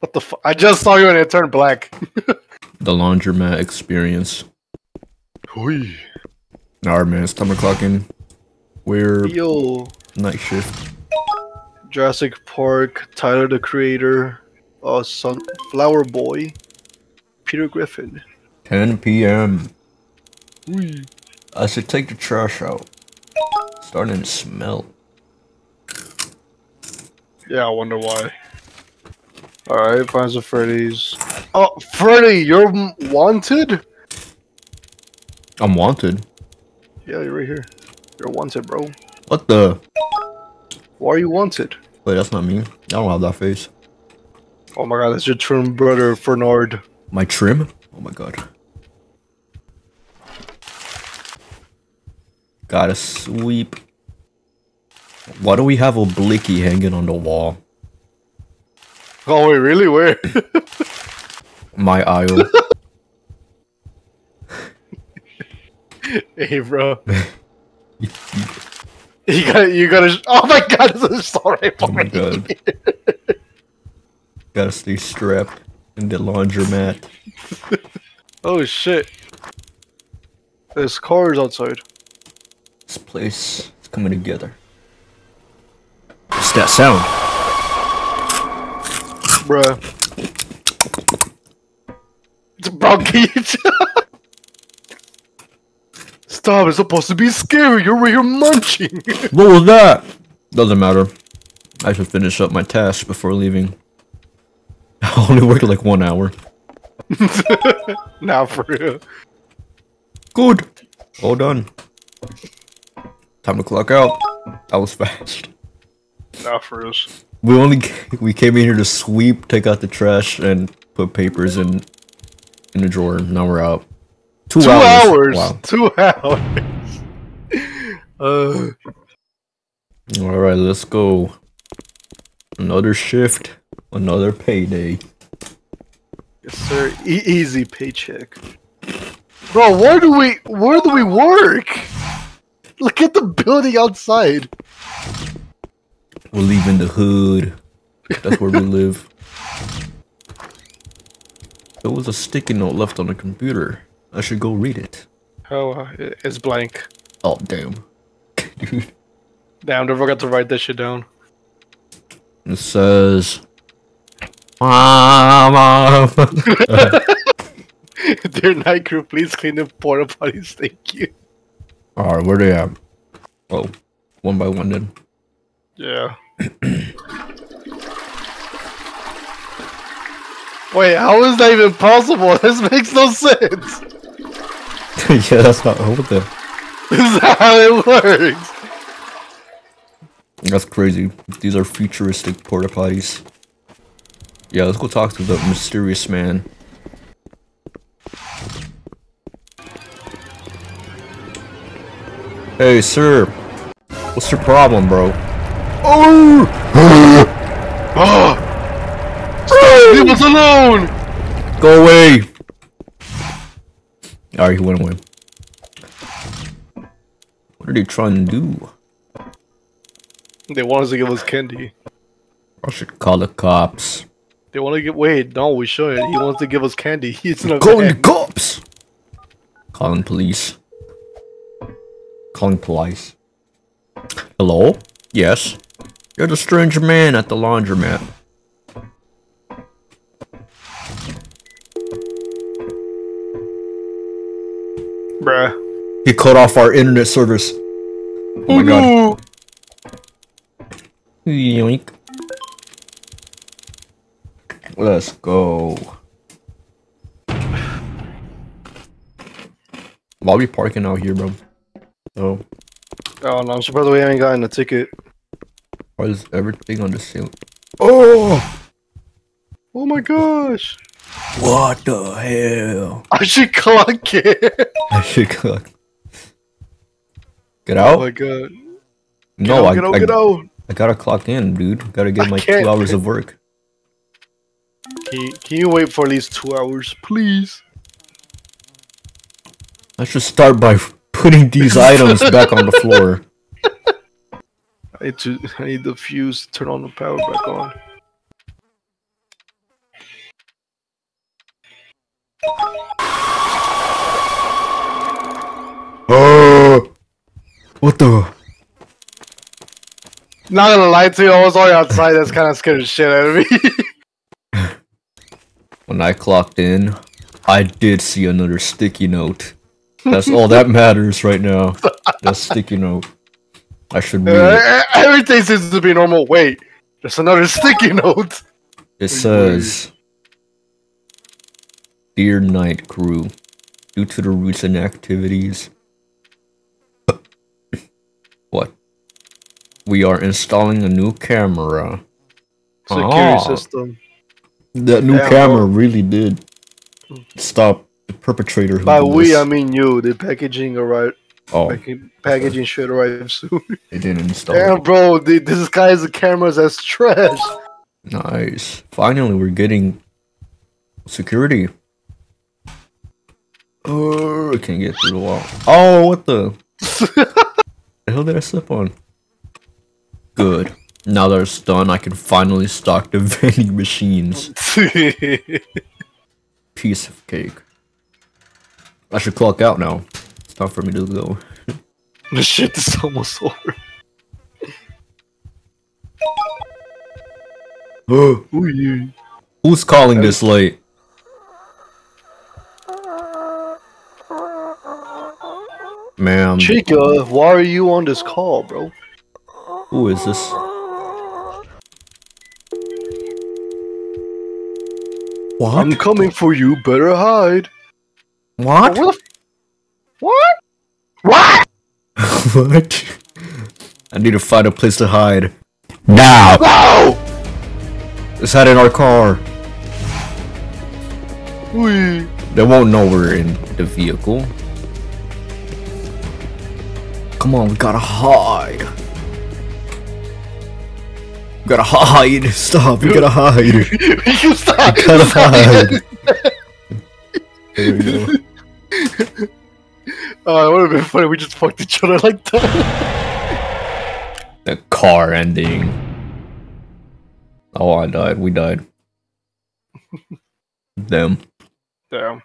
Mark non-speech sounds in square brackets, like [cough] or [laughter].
What the fu- I just saw you and it turned black. [laughs] The laundromat experience. Hui. Alright, man, it's time to clock in. We're Yo. night shift. Jurassic Park, Tyler the Creator, uh, Sunflower Boy, Peter Griffin. 10 p.m. I should take the trash out. Starting to smell. Yeah, I wonder why. Alright, Finds of Freddy's. Oh, Freddy, you're m- wanted? I'm wanted. Yeah, you're right here. You're wanted, bro. What the? Why are you wanted? Wait, that's not me. I don't have that face. Oh my god, that's your trim brother, Fernard. My trim? Oh my god. Gotta sweep. Why do we have a blicky hanging on the wall? Oh, wait, really? Where? [laughs] My aisle. [laughs] hey, bro. [laughs] You gotta, you gotta. Oh my god, this is so right Oh my god. Gotta stay strapped in the laundromat. Oh shit. There's cars outside. This place is coming together. What's that sound? Bruh. It's a bronchitis. Stop, it's supposed to be scary. You're right here munching. What was that? Doesn't matter. I should finish up my task before leaving. [laughs] I only worked like one hour. [laughs] now for real. Good. All done. Time to clock out. That was fast. Now for real. We only [laughs] we came in here to sweep, take out the trash, and put papers in in the drawer. Now we're out. Two, Two hours. Wow. [laughs] Two hours. Uh, All right, let's go. Another shift, another payday. yes, sir. E- easy paycheck. Bro, where do we where do we work? Look at the building outside. We're leaving the hood. That's where we live. There was a sticky note left on the computer. I should go read it. Oh, uh, it's blank. Oh damn, dude. [laughs] Damn, I forgot to write that shit down. It says. Mama. [laughs] Dear night crew, please clean the porta potties. Thank you. Alright, where they at? Oh, one by one then. Yeah. Wait, how is that even possible? [laughs] This makes no sense. [laughs] yeah, that's not. What the? This is how it works. That's crazy. These are futuristic porta potties. Yeah, let's go talk to the mysterious man. Hey, sir. What's your problem, bro? Oh! Leave us alone! Go away! Alright, he went away. What are they trying to do? They want us to give us candy. I should call the cops. They want to get. Wait, no, we should. He wants to give us candy. [laughs] He's not Calling the cops! Calling police. Calling police. Hello? Yes? You're the strange man at the laundromat. Bruh. He cut off our internet service. Oh my god. Yoink. Let's go. Why are we parking out here, bro? Oh, Oh no, I'm surprised we haven't gotten a ticket. Why is everything on the ceiling? Oh! Oh my gosh. What the hell? [laughs] I should clock it. I should clock. Get out? Oh my god. no, get out, I, get out, I, get out. I gotta clock in, dude. Gotta get I my can't. two hours of work. Can you, can you wait for at least two hours, please? I should start by putting these [laughs] items back on the floor. I need to [laughs] I need the fuse to turn on the power back on. Oh, what the? Not gonna lie to you, I was already outside. That's kind of scared the shit out of me. [laughs] when I clocked in, I did see another sticky note. That's all that matters right now. [laughs] That sticky note. I should it. Uh, [laughs] everything seems to be normal. Wait, there's another [laughs] sticky note. It says, "Dear night crew, due to the recent activities, [laughs] what? We are installing a new camera. Security Ah. system. That new Damn, camera really did stop the perpetrator. Who By we. I mean you. The packaging arrive. Oh, Packaging, packaging should arrive soon. they didn't install. Damn, it. bro, the, this guy's cameras as trash. Nice. Finally, we're getting security. Uh. Oh, I can't get through the wall. Oh, what the? [laughs] the hell did I slip on? Good. Now that it's done, I can finally stock the [laughs] vending machines. [laughs] Piece of cake. I should clock out now. Time for me to go. [laughs] the shit is almost over. [gasps] Who's calling this late? Ma'am, Chica, why are you on this call, bro? who is this? What? I'm coming for you. Better hide. what? Where the what? What? [laughs] what? I need to find a place to hide. Now! No! Let's hide in our car. Ooh. They won't know we're in the vehicle. Come on, we gotta hide. We gotta hide. [laughs] Stop, we gotta hide. [laughs] you stop. We gotta Stop. hide. There we go. Oh, it would have been funny. We just fucked each other like that. The car ending. Oh, I died. We died. Them. [laughs] Damn.